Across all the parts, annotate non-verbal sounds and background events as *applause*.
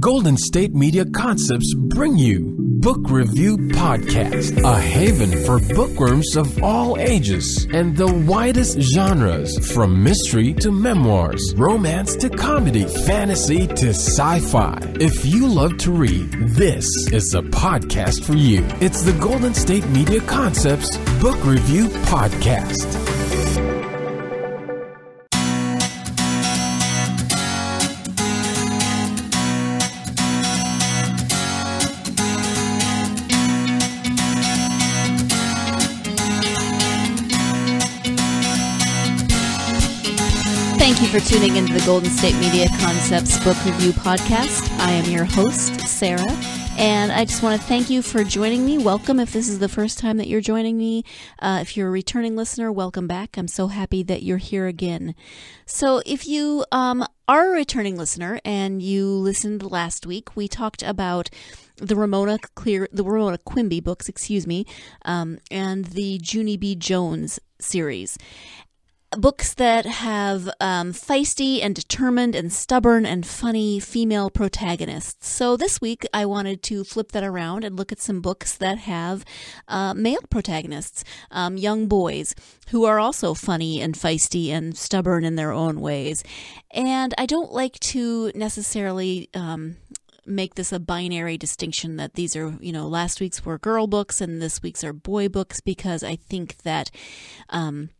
Golden State Media Concepts bring you Book Review Podcast, a haven for bookworms of all ages and the widest genres from mystery to memoirs, romance to comedy, fantasy to sci fi. If you love to read, this is the podcast for you. It's the Golden State Media Concepts Book Review Podcast. Thank you for tuning into the Golden State Media Concepts Book Review Podcast. I am your host, Sarah, and I just want to thank you for joining me. Welcome if this is the first time that you're joining me. Uh, if you're a returning listener, welcome back. I'm so happy that you're here again. So, if you um, are a returning listener and you listened last week, we talked about the Ramona Clear, the Ramona Quimby books, excuse me, um, and the Junie B. Jones series books that have um, feisty and determined and stubborn and funny female protagonists. So this week I wanted to flip that around and look at some books that have uh, male protagonists, um, young boys who are also funny and feisty and stubborn in their own ways. And I don't like to necessarily. Um, make this a binary distinction that these are, you know, last week's were girl books and this week's are boy books because I think that um,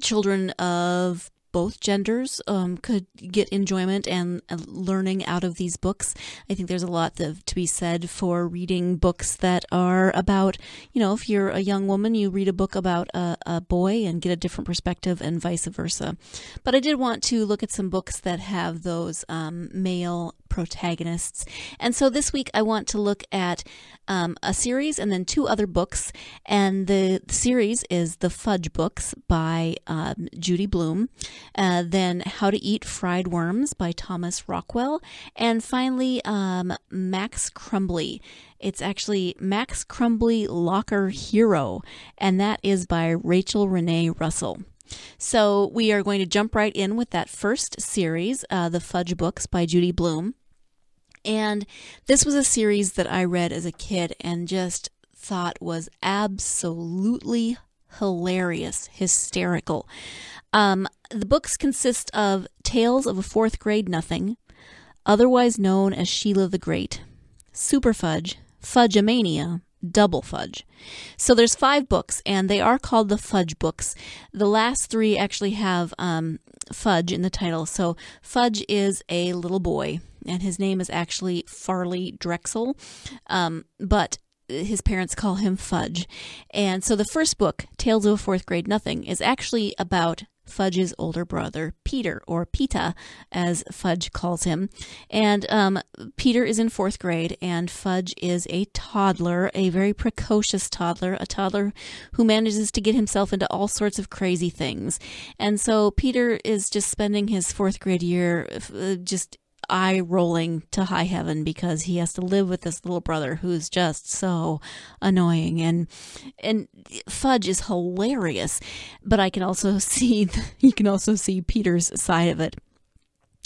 children of both genders um, could get enjoyment and learning out of these books. I think there's a lot to, to, be said for reading books that are about, you know, if you're a young woman, you read a book about a, a boy and get a different perspective, and vice versa. But I did want to look at some books that have those um, male protagonists. And so this week I want to look at um, a series and then two other books. And the series is The Fudge Books by um, Judy Blume, uh, then How to Eat Fried Worms by Thomas Rockwell, and finally um, Max Crumbly. It's actually Max Crumbly Locker Hero, and that is by Rachel Renee Russell. So we are going to jump right in with that first series, uh, The Fudge Books by Judy Blume. And this was a series that I read as a kid and just thought was absolutely hilarious, hysterical. Um, the books consist of Tales of a Fourth Grade Nothing, otherwise known as Sheila the Great, Super Fudge, Fudgemania, Double Fudge. So there's five books, and they are called the Fudge books. The last three actually have um, Fudge in the title. So Fudge is a little boy, and his name is actually Farley Drexel, um, but his parents call him Fudge. And so the first book, Tales of a Fourth Grade Nothing, is actually about Fudge's older brother, Peter, or Pita, as Fudge calls him. And um, Peter is in fourth grade, and Fudge is a toddler, a very precocious toddler, a toddler who manages to get himself into all sorts of crazy things. And so Peter is just spending his fourth grade year uh, just eye rolling to high heaven because he has to live with this little brother who's just so annoying and and Fudge is hilarious, but I can also *laughs* see you can also see Peter's side of it.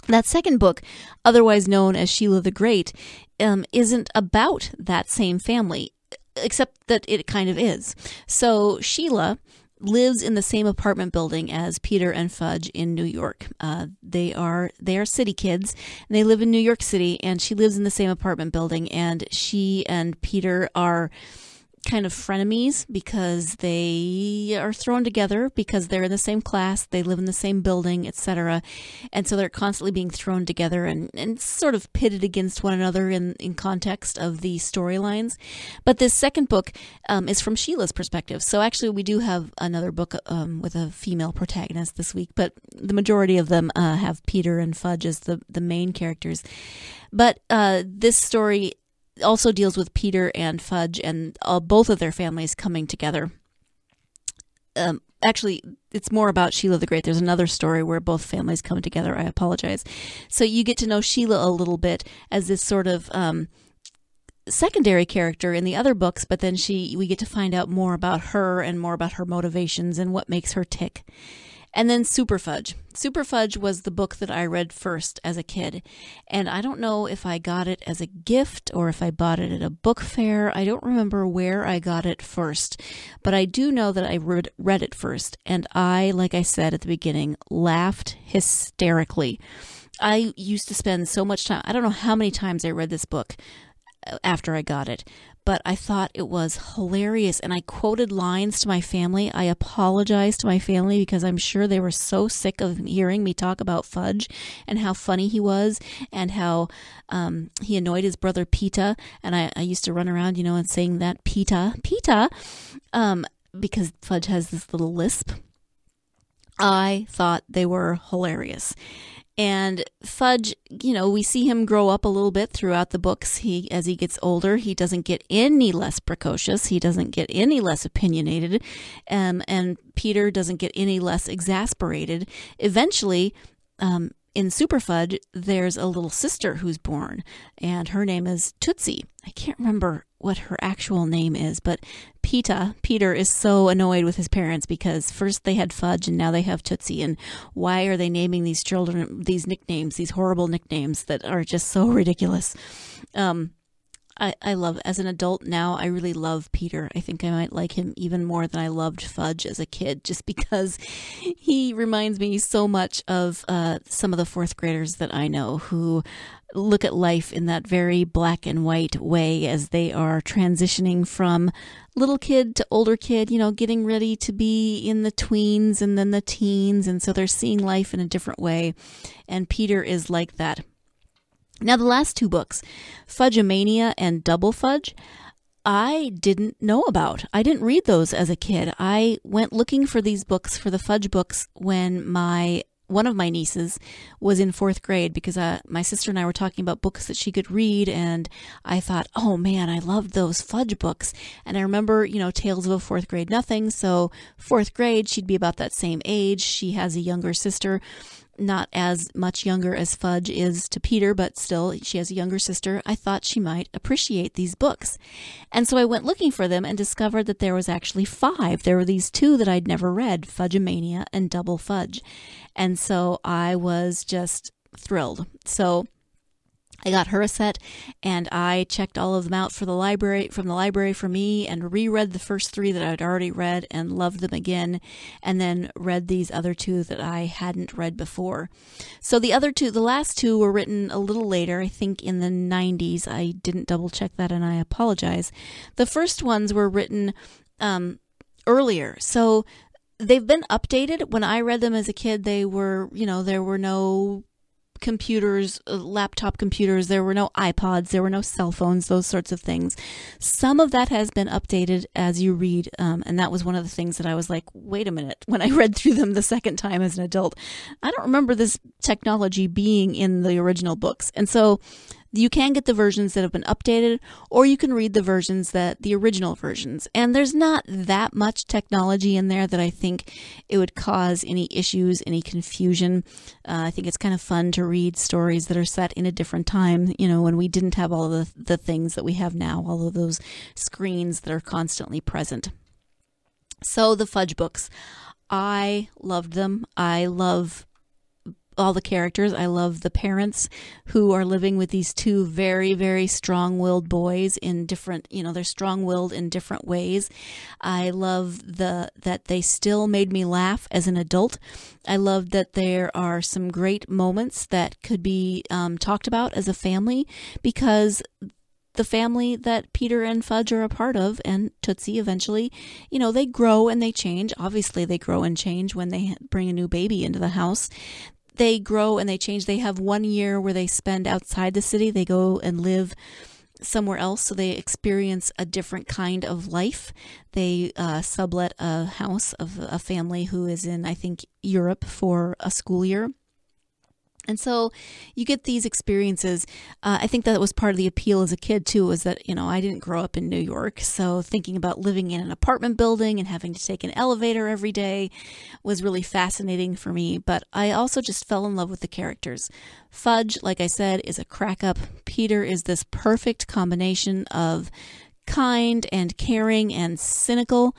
That second book, otherwise known as Sheila the Great, um, isn't about that same family, except that it kind of is. So Sheila lives in the same apartment building as Peter and Fudge in New York. Uh, they are they are city kids. And they live in New York City, and she lives in the same apartment building. And she and Peter are kind of frenemies because they are thrown together because they're in the same class, they live in the same building, etc. And so they're constantly being thrown together and, and sort of pitted against one another in, in context of the storylines. But this second book um, is from Sheila's perspective. So actually, we do have another book um, with a female protagonist this week, but the majority of them uh, have Peter and Fudge as the, the main characters. But uh, this story also deals with Peter and Fudge and uh, both of their families coming together. Um, actually, it's more about Sheila the Great. There's another story where both families come together. I apologize. So you get to know Sheila a little bit as this sort of um, secondary character in the other books, but then she we get to find out more about her and more about her motivations and what makes her tick. And then Super Fudge. Super Fudge was the book that I read first as a kid. And I don't know if I got it as a gift or if I bought it at a book fair. I don't remember where I got it first. But I do know that I read, read it first. And I, like I said at the beginning, laughed hysterically. I used to spend so much time, I don't know how many times I read this book after I got it, but I thought it was hilarious. And I quoted lines to my family. I apologized to my family because I'm sure they were so sick of hearing me talk about Fudge and how funny he was and how um, he annoyed his brother Pita. And I, I, used to run around, you know, and saying that Pita, Pita, um, because Fudge has this little lisp. I thought they were hilarious. And Fudge, you know, we see him grow up a little bit throughout the books. He, as he gets older, he doesn't get any less precocious. He doesn't get any less opinionated, um, and Peter doesn't get any less exasperated. Eventually, um, in Super Fudge, there's a little sister who's born, and her name is Tootsie. I can't remember what her actual name is, but Pita, Peter, is so annoyed with his parents because first they had Fudge and now they have Tootsie. And why are they naming these children these nicknames, these horrible nicknames that are just so ridiculous? Um, I, I love as an adult now I really love Peter. I think I might like him even more than I loved Fudge as a kid *laughs* just because he reminds me so much of uh, some of the fourth graders that I know who look at life in that very black and white way as they are transitioning from little kid to older kid, you know, getting ready to be in the tweens and then the teens. And so they're seeing life in a different way. And Peter is like that. Now, the last two books, Fudgemania and Double Fudge, I didn't know about. I didn't read those as a kid. I went looking for these books for the Fudge books when my one of my nieces was in fourth grade because uh, my sister and I were talking about books that she could read, and I thought, oh man, I loved those fudge books. And I remember, you know, Tales of a Fourth Grade Nothing. So, fourth grade, she'd be about that same age. She has a younger sister not as much younger as Fudge is to Peter, but still, she has a younger sister. I thought she might appreciate these books. And so I went looking for them and discovered that there was actually five. There were these two that I'd never read Fudgemania and Double Fudge. And so I was just thrilled. So I got her a set and I checked all of them out for the library from the library for me and reread the first three that I'd already read and loved them again and then read these other two that I hadn't read before. So the other two the last two were written a little later, I think in the 90s. I didn't double check that and I apologize. The first ones were written um, earlier. So they've been updated. When I read them as a kid, they were, you know, there were no computers, uh, laptop computers, there were no iPods, there were no cell phones, those sorts of things. Some of that has been updated as you read, um, and that was one of the things that I was like, wait a minute, *laughs* when I read through them the second time as an adult, I don't remember this technology being in the original books. And so you can get the versions that have been updated, or you can read the versions that the original versions. And there's not that much technology in there that I think it would cause any issues, any confusion. Uh, I think it's kind of fun to read stories that are set in a different time, you know, when we didn't have all the, the things that we have now, all of those screens that are constantly present. So, the Fudge books. I loved them. I love all the characters. I love the parents who are living with these two very, very strong willed boys in different, you know, they're strong willed in different ways. I love the, that they still made me laugh as an adult. I love that there are some great moments that could be um, talked about as a family because the family that Peter and Fudge are a part of, and Tootsie eventually, you know, they grow and they change. Obviously, they grow and change when they bring a new baby into the house they grow and they change. They have one year where they spend outside the city. They go and live somewhere else, so they experience a different kind of life. They uh, sublet a house of a family who is in, I think, Europe for a school year. And so you get these experiences. Uh, I think that was part of the appeal as a kid, too, was that, you know, I didn't grow up in New York. So thinking about living in an apartment building and having to take an elevator every day was really fascinating for me. But I also just fell in love with the characters. Fudge, like I said, is a crack up. Peter is this perfect combination of kind and caring and cynical.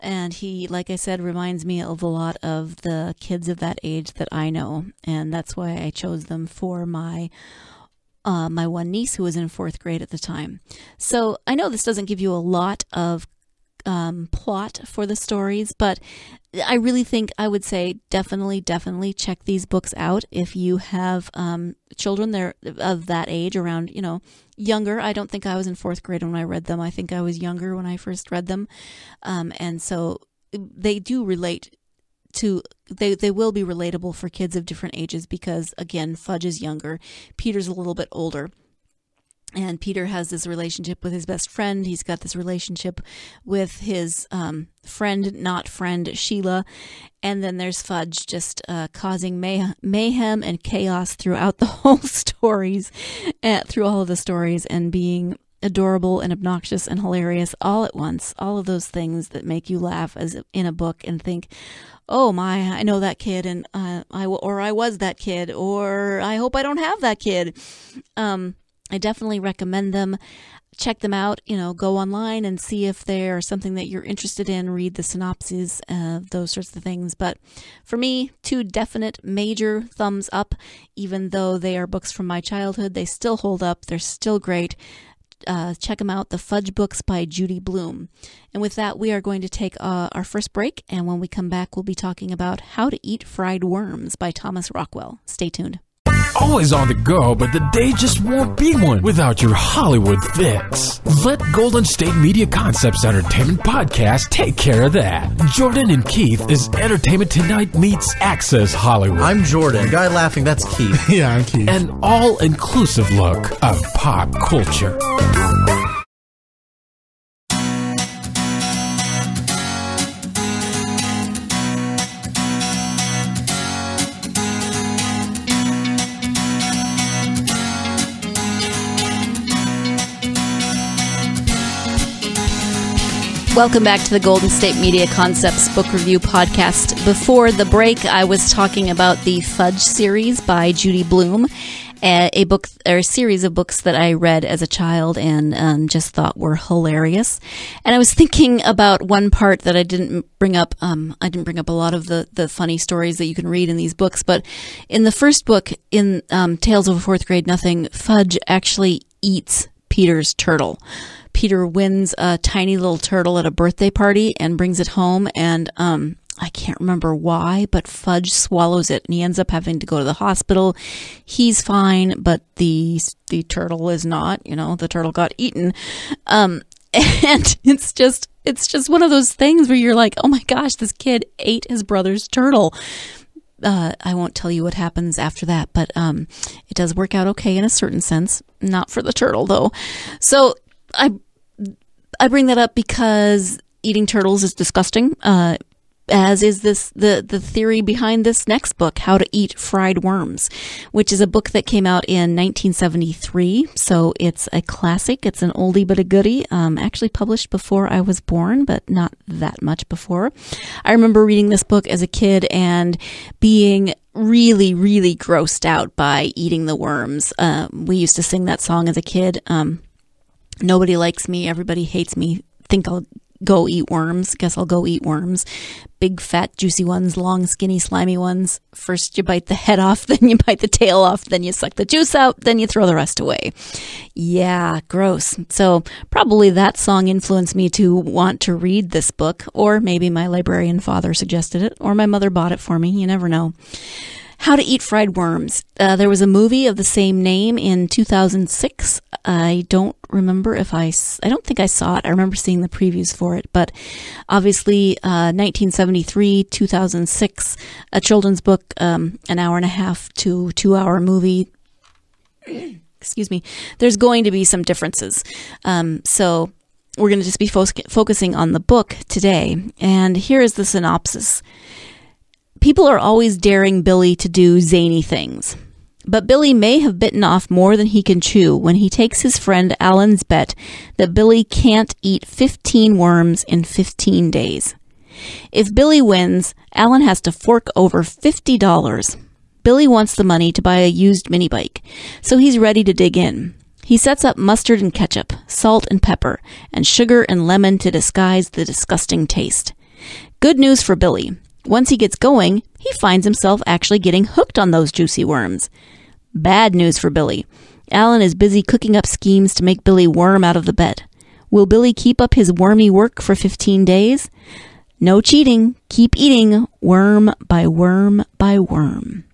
And he, like I said, reminds me of a lot of the kids of that age that I know. And that's why I chose them for my uh, my one niece who was in fourth grade at the time. So I know this doesn't give you a lot of um, plot for the stories, but I really think I would say definitely, definitely check these books out if you have um, children there of that age, around you know younger. I don't think I was in fourth grade when I read them. I think I was younger when I first read them, um, and so they do relate to they they will be relatable for kids of different ages because again Fudge is younger, Peter's a little bit older. And Peter has this relationship with his best friend. He's got this relationship with his um, friend, not friend, Sheila. And then there's Fudge just uh, causing may- mayhem and chaos throughout the *laughs* whole stories, uh, through all of the stories, and being adorable and obnoxious and hilarious all at once. All of those things that make you laugh as in a book and think, "Oh my, I know that kid," and uh, I or I was that kid, or I hope I don't have that kid. Um, I definitely recommend them. Check them out. You know, go online and see if they're something that you're interested in. Read the synopses, those sorts of things. But for me, two definite major thumbs up. Even though they are books from my childhood, they still hold up. They're still great uh, check them out, The Fudge Books by Judy Blume. And with that, we are going to take uh, our first break. And when we come back, we'll be talking about How to Eat Fried Worms by Thomas Rockwell. Stay tuned always on the go, but the day just won't be one without your Hollywood fix. Let Golden State Media Concepts Entertainment Podcast take care of that. Jordan and Keith is Entertainment Tonight meets Access Hollywood. I'm Jordan. The guy laughing, that's Keith. *laughs* yeah, I'm Keith. An all inclusive look of pop culture. Welcome back to the Golden State Media Concepts Book Review Podcast. Before the break, I was talking about the Fudge series by Judy Blume, a book or a series of books that I read as a child and um, just thought were hilarious. And I was thinking about one part that I didn't bring up. Um, I didn't bring up a lot of the the funny stories that you can read in these books, but in the first book, in um, Tales of a Fourth Grade Nothing, Fudge actually eats Peter's turtle. Peter wins a tiny little turtle at a birthday party and brings it home and um I can't remember why, but Fudge swallows it and he ends up having to go to the hospital. He's fine, but the the turtle is not, you know, the turtle got eaten. Um *laughs* and it's just it's just one of those things where you're like, "Oh my gosh, this kid ate his brother's turtle." Uh, I won't tell you what happens after that, but um, it does work out okay in a certain sense. Not for the turtle, though. So I I bring that up because eating turtles is disgusting. Uh, as is this the the theory behind this next book, How to Eat Fried Worms, which is a book that came out in 1973. So it's a classic. It's an oldie but a goodie. Um, actually published before I was born, but not that much before. I remember reading this book as a kid and being really, really grossed out by eating the worms. Uh, we used to sing that song as a kid. Um, Nobody likes me. Everybody hates me. Think I'll go eat worms. Guess I'll go eat worms. Big, fat, juicy ones, long, skinny, slimy ones. First you bite the head *laughs* off, then you bite the tail off, then you suck the juice out, then you throw the rest away. Yeah, gross. So probably that song influenced me to want to read this book, or maybe my librarian father suggested it, or my mother bought it for me. You never know. How to Eat Fried Worms. Uh, there was a movie of the same name in 2006. I don't remember if I, I don't think I saw it. I remember seeing the previews for it, but obviously, uh, 1973, 2006, a children's book, um, an hour and a half to two hour movie. *clears throat* Excuse me. There's going to be some differences. Um, so we're going to just be fo- focusing on the book today. And here is the synopsis. People are always daring Billy to do zany things. But Billy may have bitten off more than he can chew when he takes his friend Alan's bet that Billy can't eat 15 worms in 15 days. If Billy wins, Alan has to fork over $50. Billy wants the money to buy a used mini bike, so he's ready to dig in. He He sets up mustard and ketchup, salt and pepper, and sugar and lemon to disguise the disgusting taste. Good news for Billy. Once he gets going, he finds himself actually getting hooked on those juicy worms. Bad news for Billy. Alan is busy cooking up schemes to make Billy worm out of the bed. Will Billy keep up his wormy work for 15 days? No cheating. Keep eating worm by worm by worm.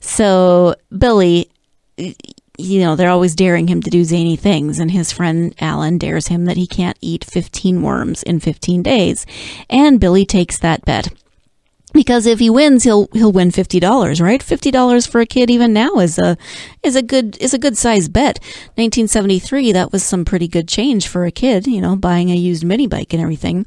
So Billy, you know, they're always daring him to do zany things, and his friend Alan dares him that he can't eat 15 worms in 15 days. And Billy takes that bet. Because if he wins, he'll he'll win fifty dollars, right? Fifty dollars for a kid even now is a is a good is a good size bet. Nineteen seventy three, that was some pretty good change for a kid, you know, buying a used mini bike and everything.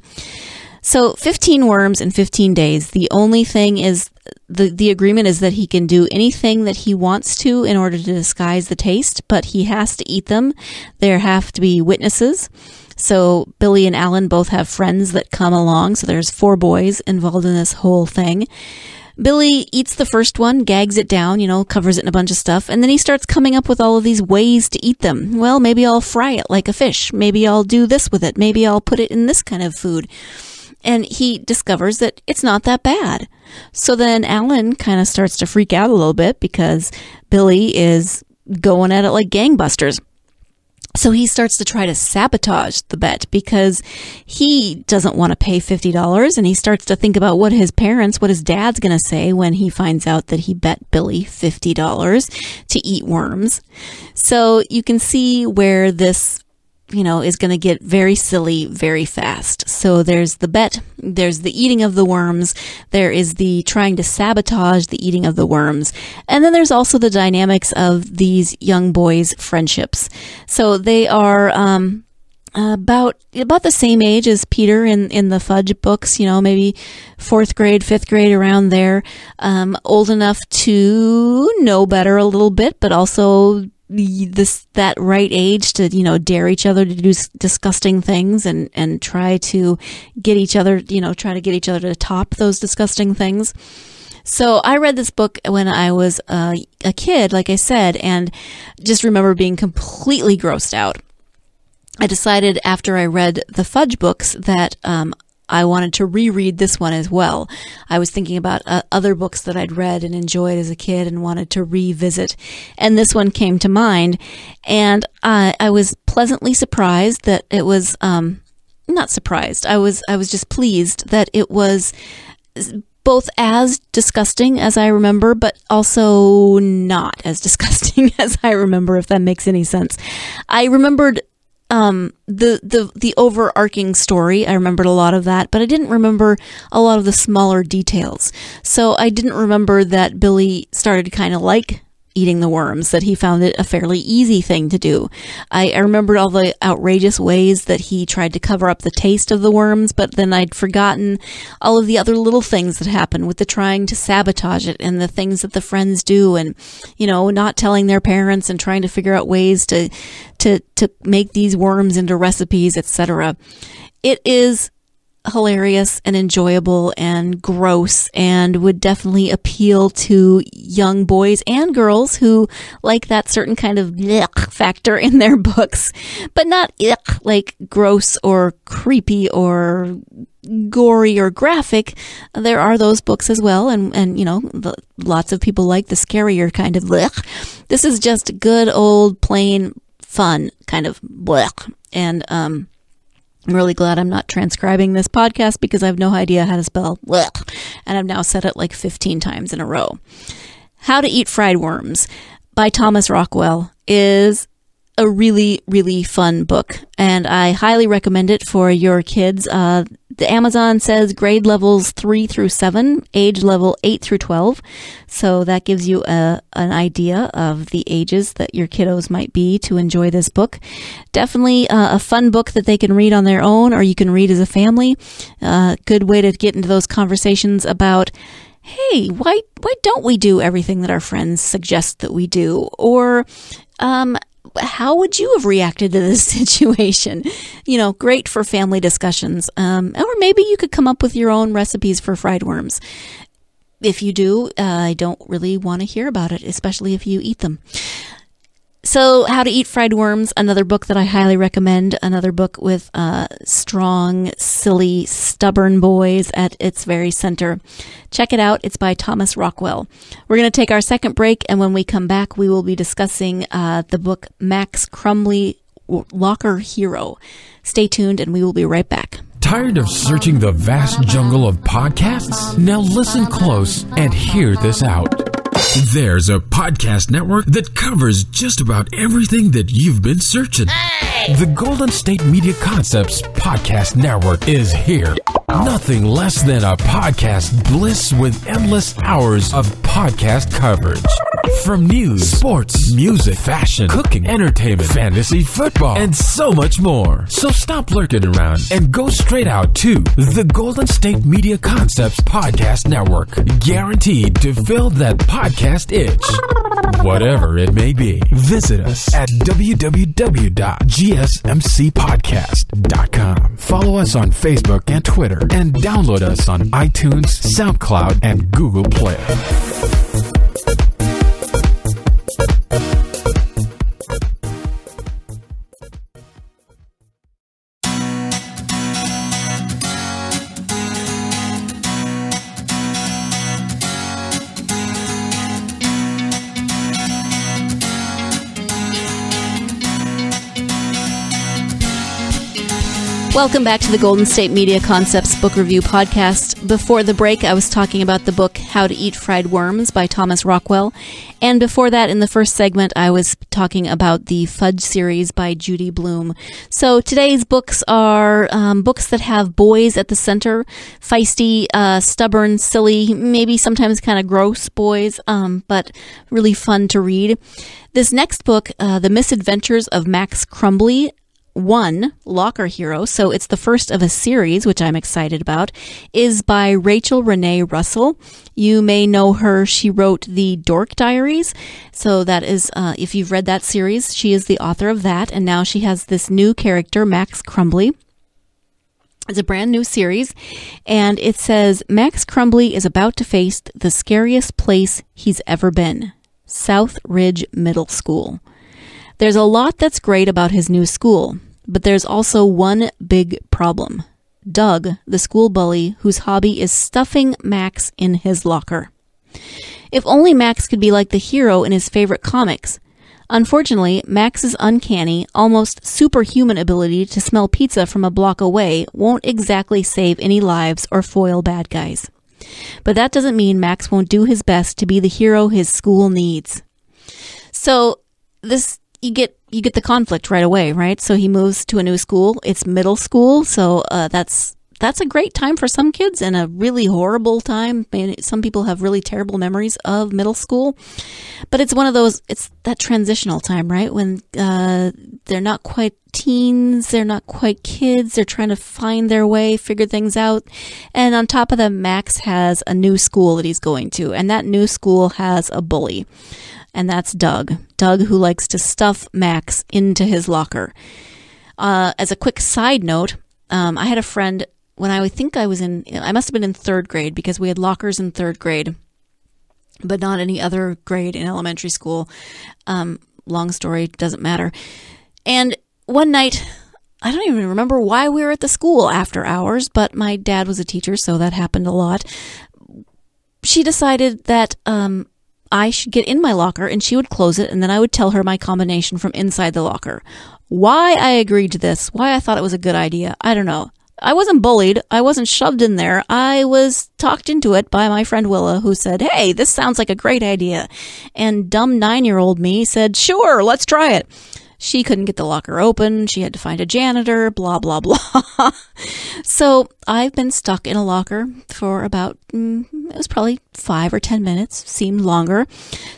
So 15 worms in 15 days. The only thing is the the agreement is that he can do anything that he wants to in order to disguise the taste, but he has to eat them. There have to be witnesses. So Billy and Alan both have friends that come along. So there's four boys involved in this whole thing. Billy eats the first one, gags it down, you know, covers it in a bunch of stuff, and then he starts coming up with all of these ways to eat them. Well, maybe I'll fry it like a fish. Maybe I'll do this with it. Maybe I'll put it in this kind of food and he discovers that it's not that bad. So then Alan kind of starts to freak out a little bit because Billy is going at it like gangbusters. So he starts to try to sabotage the bet because he doesn't want to pay $50 and he starts to think about what his parents, what his dad's going to say when he finds out that he bet Billy $50 to eat worms. So you can see where this you know, is going to get very silly very fast. So there's the bet, there's the eating of the worms, there is the trying to sabotage the eating of the worms, and then there's also the dynamics of these young boys' friendships. So they are, um, about about the same age as Peter in in the Fudge books, you know, maybe fourth grade, fifth grade, around there. Um, old enough to know better a little bit, but also this that right age to you know dare each other to do disgusting things and and try to get each other you know try to get each other to top those disgusting things so I read this book when I was uh, a kid, like I said, and just remember being completely grossed out. I decided after I read the Fudge books that um, I wanted to reread this one as well. I was thinking about uh, other books that I'd read and enjoyed as a kid and wanted to revisit. And this one came to mind. And I, I was pleasantly surprised that it was, um, not surprised. I was, I was just pleased that it was both as disgusting as I remember, but also not as *laughs* disgusting as I remember, if that makes any sense. I remembered um, the the the overarching story. I remembered a lot of that, but I didn't remember a lot of the smaller details. So I didn't remember that Billy started kind of like eating the worms, that he found it a fairly easy thing to do. I, I remembered all the outrageous ways that he tried to cover up the taste of the worms, but then I'd forgotten all of the other little things that happen with the trying to sabotage it and the things that the friends do and, you know, not telling their parents and trying to figure out ways to, to, to make these worms into recipes, etc. It is hilarious and enjoyable and gross and would definitely appeal to young boys and girls who like that certain kind of yuck factor in their *laughs* books, but not ick, like gross or creepy or gory or graphic. There are those books as well, and and you know, the, lots of people like the scarier kind of blech. This is just good old plain fun kind of blech, and um I'm really glad I'm not transcribing this podcast because I have no idea how to spell and I've now said it like 15 times in a row. How to Eat Fried Worms by Thomas Rockwell is a really, really fun book, and I highly recommend it for your kids. Uh, the Amazon says grade levels three through seven, age level eight through 12. So that gives you a, an idea of the ages that your kiddos might be to enjoy this book. Definitely uh, a fun book that they can read on their own or you can read as a family. Uh, good way to get into those conversations about hey, why why don't we do everything that our friends suggest that we do? Or um, how would you have reacted to this *laughs* situation? You know, great for family discussions. Um, or maybe you could come up with your own recipes for fried worms. If you do, uh, I don't really want to hear about it, especially if you eat them. So, How to Eat Fried Worms, another book that I highly recommend. Another book with uh, strong, silly, stubborn boys at its very center. Check it out. It's by Thomas Rockwell. We're going to take our second break, and when we come back, we will be discussing uh, the book Max Crumbly Locker Hero. Stay tuned, and we will be right back. Tired of searching the vast jungle of podcasts? Now listen close and hear this out. There's a podcast network that covers just about everything that you've been searching. Hey! The Golden State Media Concepts Podcast Network is here. Nothing less than a podcast bliss with endless hours of podcast coverage. From news, sports, music, fashion, cooking, entertainment, fantasy, football, and so much more. So stop lurking around and go straight out to the Golden State Media Concepts Podcast Network. Guaranteed to fill that podcast itch. Whatever it may be, visit us at www.gsmcpodcast.com. Follow us on Facebook and Twitter and download us on iTunes, SoundCloud, and Google Play. Welcome back to the Golden State Media Concepts Book Review Podcast. Before the break, I was talking about the book How to Eat Fried Worms by Thomas Rockwell. And before that, in the first segment, I was talking about the Fudge series by Judy Blume. So today's books are um, books that have boys at the center, feisty, uh, stubborn, silly, maybe sometimes kind of gross boys, um, but really fun to read. This next book, uh, The Misadventures of Max Crumbly, one, Locker Hero, so it's the first of a series, which I'm excited about, is by Rachel Renee Russell. You may know her. She wrote the Dork Diaries. So that is, uh, if you've read that series, she is the author of that. And now she has this new character, Max Crumbly. It's a brand new series, and it says Max Crumbly is about to face the scariest place he's ever been South Ridge Middle School. There's a lot that's great about his new school. But there's also one big problem. Doug, the school bully whose hobby is stuffing Max in his locker. If only Max could be like the hero in his favorite comics. Unfortunately, Max's uncanny, almost superhuman ability to smell pizza from a block away won't exactly save any lives or foil bad guys. But that doesn't mean Max won't do his best to be the hero his school needs. So, this you get you get the conflict right away, right? So he moves to a new school. It's middle school, so uh, that's that's a great time for some kids and a really horrible time. Some people have really terrible memories of middle school, but it's one of those. It's that transitional time, right? When uh, they're not quite teens, they're not quite kids. They're trying to find their way, figure things out. And on top of that, Max has a new school that he's going to, and that new school has a bully and that's Doug. Doug, who likes to stuff Max into his locker. Uh, as a quick side note, um, I had a friend when I think I was in, I must have been in third grade because we had lockers in third grade, but not any other grade in elementary school. Um, long story, doesn't matter. And one night, I don't even remember why we were at the school after hours, but my dad was a teacher, so that happened a lot. She decided that um, I should get in my locker and she would close it and then I would tell her my combination from inside the locker. Why I agreed to this, why I thought it was a good idea, I don't know. I wasn't bullied. I wasn't shoved in there. I was talked into it by my friend Willa, who said, Hey, this sounds like a great idea. And dumb nine year old me said, Sure, let's try it. She couldn't get the locker open. She had to find a janitor, blah, blah, *laughs* blah. so I've been stuck in a locker for about, mm, it was probably five or 10 minutes, seemed longer.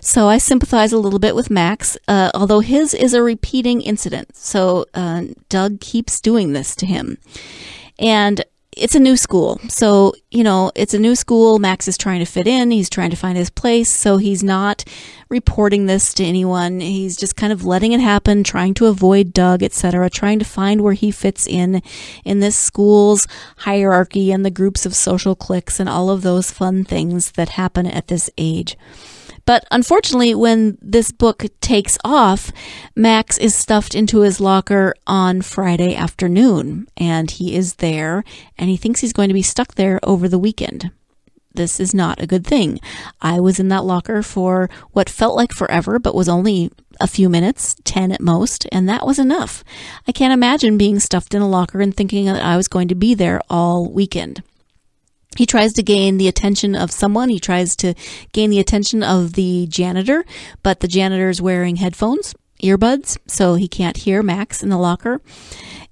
So I sympathize a little bit with Max, uh, although his is a repeating incident. So uh, Doug keeps doing this to him. And it's a new school. So, you know, it's a new school. Max is trying to fit in. He's trying to find his place. So he's not reporting this to anyone. He's just kind of letting it happen, trying to avoid Doug, etc., trying to find where he fits in in this school's hierarchy and the groups of social cliques and all of those fun things that happen at this age. But unfortunately, when this book takes off, Max is stuffed into his locker on Friday afternoon, and he is there, and he thinks he's going to be stuck there over the weekend. This is not a good thing. I was in that locker for what felt like forever, but was only a few minutes, 10 at most, and that was enough. I can't imagine being stuffed in a locker and thinking that I was going to be there all weekend. He tries to gain the attention of someone. He tries to gain the attention of the janitor, but the janitor is wearing headphones, earbuds, so he can't hear Max in the locker.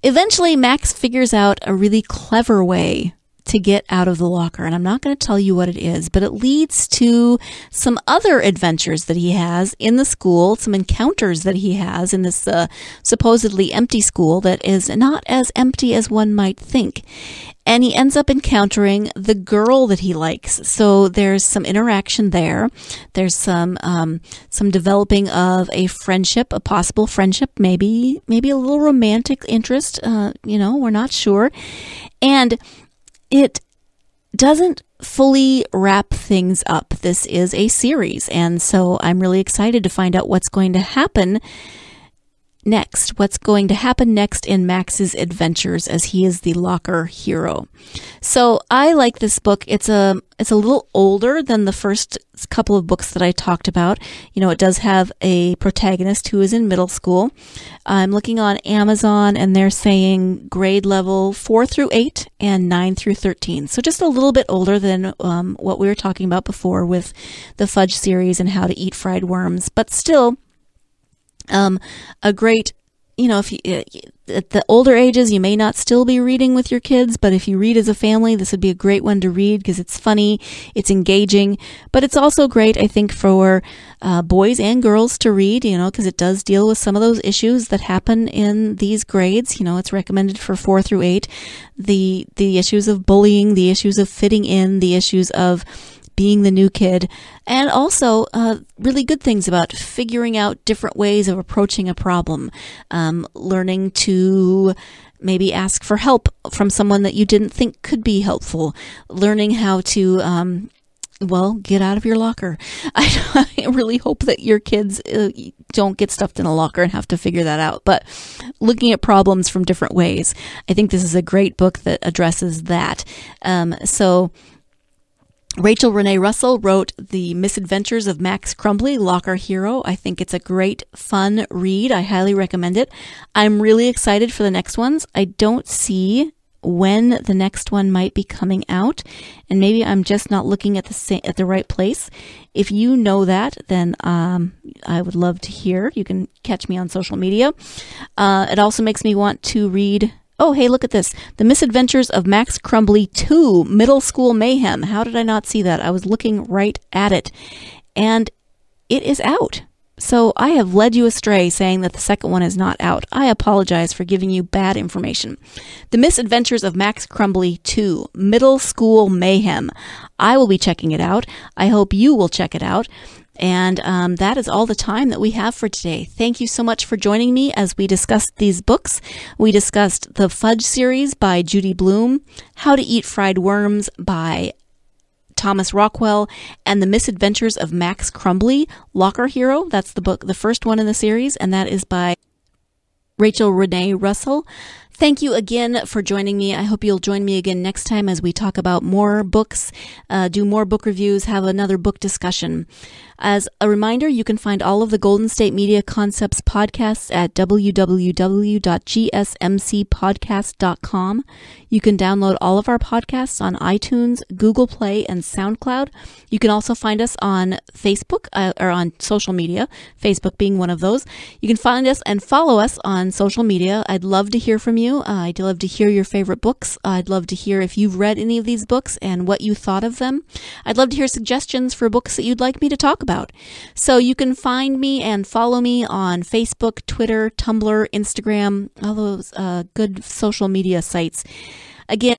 Eventually, Max figures out a really clever way to get out of the locker. And I'm not going to tell you what it is, but it leads to some other adventures that he has in the school, some encounters that he has in this uh, supposedly empty school that is not as empty as one might think. And he ends up encountering the girl that he likes. So there's some interaction there. There's some um, some developing of a friendship, a possible friendship, maybe maybe a little romantic interest. Uh, you know, we're not sure. And it doesn't fully wrap things up. This is a series, and so I'm really excited to find out what's going to happen next, what's going to happen next in Max's adventures as he is the locker hero. So I like this book. It's a it's a little older than the first couple of books that I talked about. You know, it does have a protagonist who is in middle school. I'm looking on Amazon and they're saying grade level 4 through 8 and 9 through 13. So just a little bit older than um, what we were talking about before with the Fudge series and how to eat fried worms, but still um, a great, you know, if you, uh, at the older ages, you may not still be reading with your kids, but if you read as a family, this would be a great one to read because it's funny, it's engaging, but it's also great, I think, for uh, boys and girls to read, you know, because it does deal with some of those issues that happen in these grades. You know, it's recommended for four through eight. The, the issues of bullying, the issues of fitting in, the issues of, being the new kid, and also uh, really good things about figuring out different ways of approaching a problem, um, learning to maybe ask for help from someone that you didn't think could be helpful, learning how to. Um, well, get out of your locker. *laughs* I, I really hope that your kids uh, don't get stuffed in a locker and have to figure that out. But looking at problems from different ways, I think this is a great book that addresses that. Um, so, Rachel Renee Russell wrote The Misadventures of Max Crumbly, Locker Hero. I think it's a great, fun read. I highly recommend it. I'm really excited for the next ones. I don't see when the next one might be coming out, and maybe I'm just not looking at the sa- at the right place. If you know that, then um, I would love to hear. You can catch me on social media. Uh, it also makes me want to read Oh, hey, look at this. The Misadventures of Max Crumbly 2 Middle School Mayhem. How did I not see that? I was looking right at it. And it is out. So I have led you astray saying that the second one is not out. I apologize for giving you bad information. The Misadventures of Max Crumbly 2 Middle School Mayhem. I will be checking it out. I hope you will check it out. And um, that is all the time that we have for today. Thank you so much for joining me as we discussed these books. We discussed The Fudge series by Judy Blume, How to Eat Fried Worms by Thomas Rockwell, and The Misadventures of Max Crumbly, Locker Hero. That's the book, the first one in the series, and that is by Rachel Renee Russell. Thank you again for joining me. I hope you'll join me again next time as we talk about more books, uh, do more book reviews, have another book discussion. As a reminder, you can find all of the Golden State Media Concepts podcasts at www.gsmcpodcast.com. You can download all of our podcasts on iTunes, Google Play, and SoundCloud. You can also find us on Facebook uh, or on social media, Facebook being one of those. You can find us and follow us on social media. I'd love to hear from you. Uh, I'd love to hear your favorite books. I'd love to hear if you've read any of these books and what you thought of them. I'd love to hear suggestions for books that you'd like me to talk about. So you can find me and follow me on Facebook, Twitter, Tumblr, Instagram, all those uh, good social media sites. Again,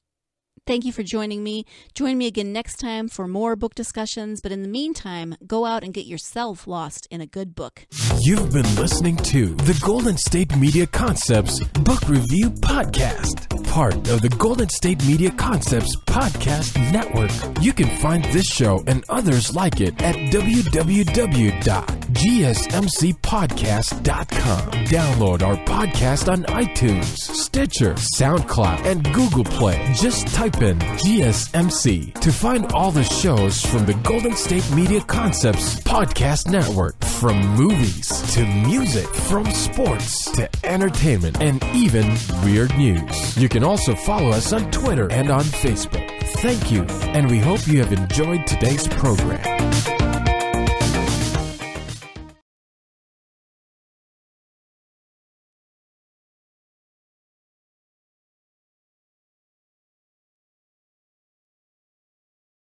Thank you for joining me. Join me again next time for more book discussions. But in the meantime, go out and get yourself lost in a good book. You've been listening to the Golden State Media Concepts Book Review Podcast part of the Golden State Media Concepts Podcast Network. You can find this show and others like it at www.gsmcpodcast.com. Download our podcast on iTunes, Stitcher, SoundCloud, and Google Play. Just type in GSMC to find all the shows from the Golden State Media Concepts Podcast Network. From movies to music, from sports to entertainment, and even weird news. You can also follow us on Twitter and on Facebook. Thank you, and we hope you have enjoyed today's program.